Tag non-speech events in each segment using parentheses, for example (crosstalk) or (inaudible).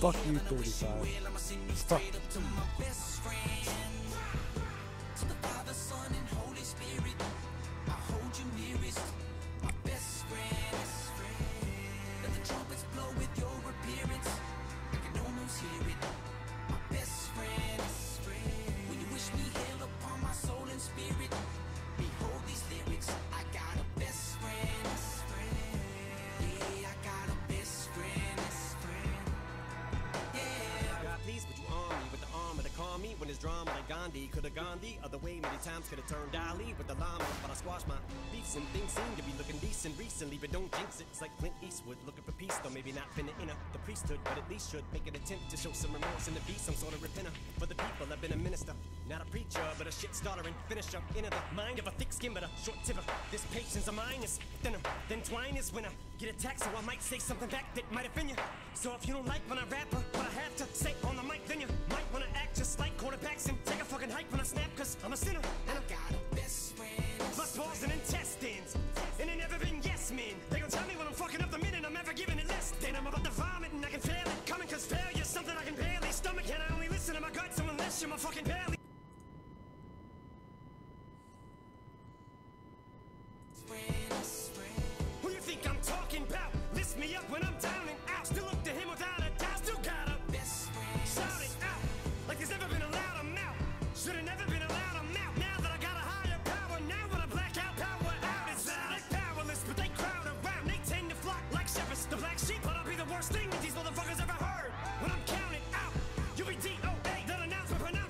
Fuck you, 35. Fuck. Times, could have turned Dali with the llama, but I squashed my beefs and things seem to be looking decent recently, but don't jinx it. It's like Clint Eastwood looking for peace, though maybe not finna enter the priesthood, but at least should make an attempt to show some remorse and to be some sort of repenter for the people. I've been a minister, not a preacher, but a shit starter and finisher. Into the mind of a thick skin, but a short tipper. This patience of mine is thinner than twine is when I get attacked, so I might say something back that might offend you. So if you don't like when I rap what I have to say on the mic, then you might wanna act just like quarterbacks and when I snap, cause I'm a sinner. And I've got a best friend. Balls and intestines. And they never been yes men. They gon' tell me when I'm fucking up the minute I'm ever giving it less. Then I'm about to vomit and I can feel it coming, cause failure's something I can barely stomach. And I only listen to my guts unless you're my fucking belly.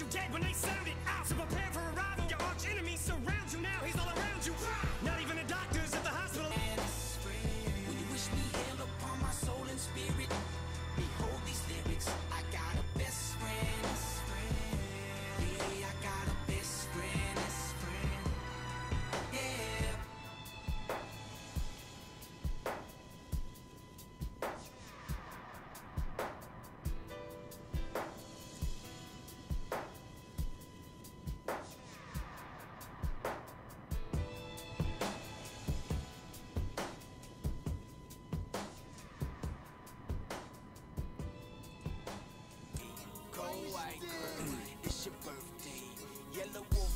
You dead when they sound it out. So prepare for arrival. Your arch enemy surrounds you now. He's all your birthday. Yellow wolf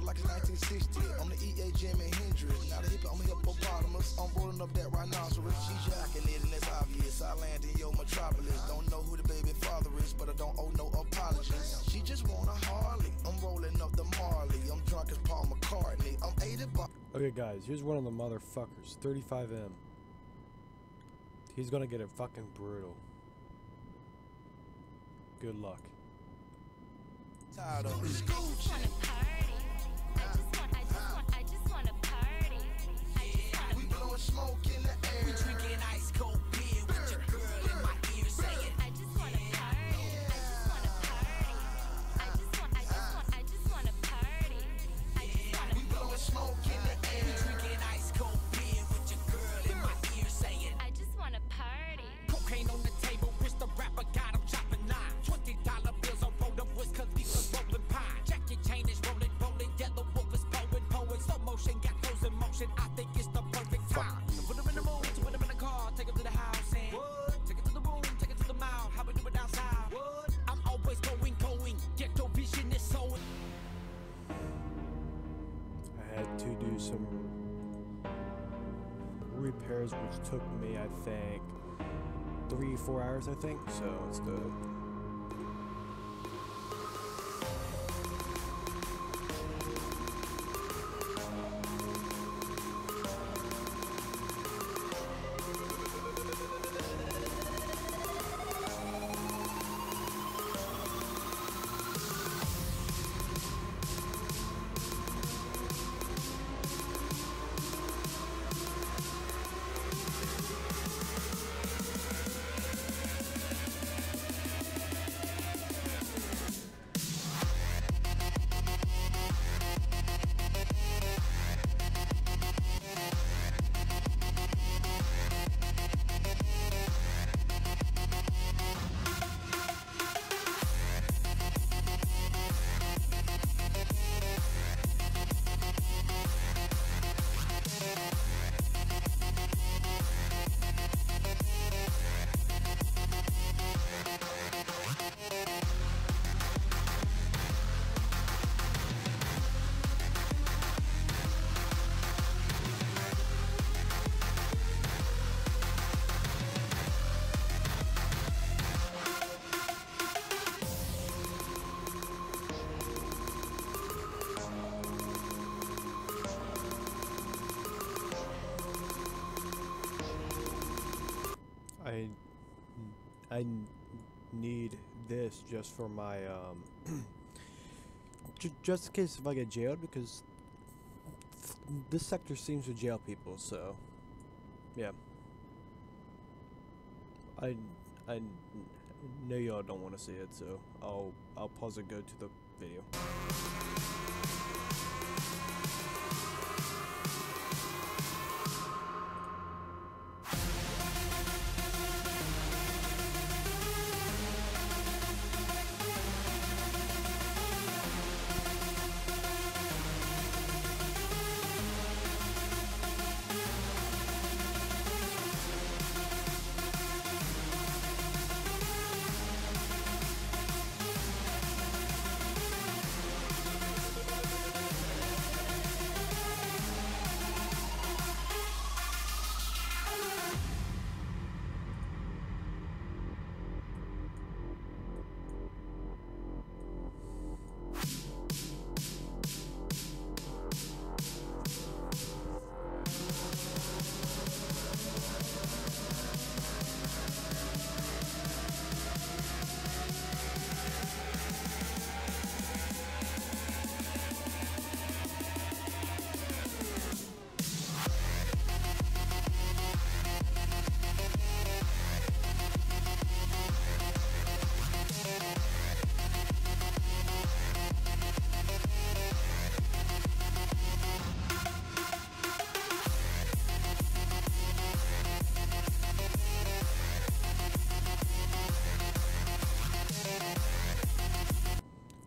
party like it's 1960. I'm the EA Jimi Hendrix. Now the hip, I'm a hippopotamus. I'm rolling up that rhinoceros. She's jacking it and it's obvious. I land in your metropolis. Don't know who the baby father is, but I don't owe no apologies. She just want a Harley. I'm rolling up the Marley. I'm drunk as Paul McCartney. I'm aided by. Okay, guys, here's one of the motherfuckers. 35M. He's gonna get it fucking brutal. Good luck. Tired of this smoke in the air. We drinking ice some repairs, which took me, I think, three, four hours, I think. So let's do I need this just for my um (clears throat) ju- just in case if I get jailed because this sector seems to jail people so yeah. I I know y'all don't want to see it so I'll I'll pause and go to the video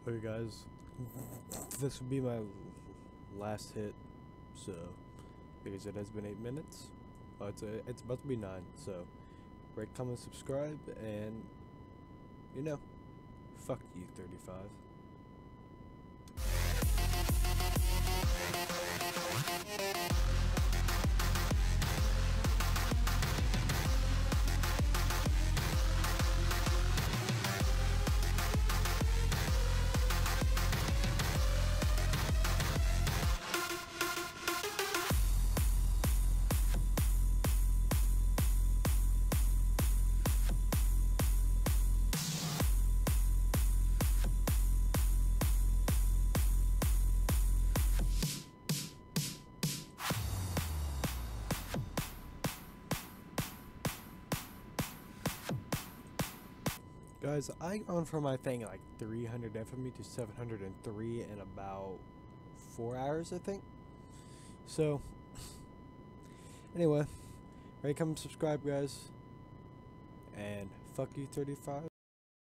Okay, guys, this would be my last hit. So, because it has been eight minutes, oh, it's a, it's about to be nine. So, rate, comment, subscribe, and you know, fuck you, thirty-five. Guys, I gone from my thing like 300 infamy to 703 in about four hours, I think. So, (sighs) anyway, rate, comment, subscribe, guys, and fuck you, 35.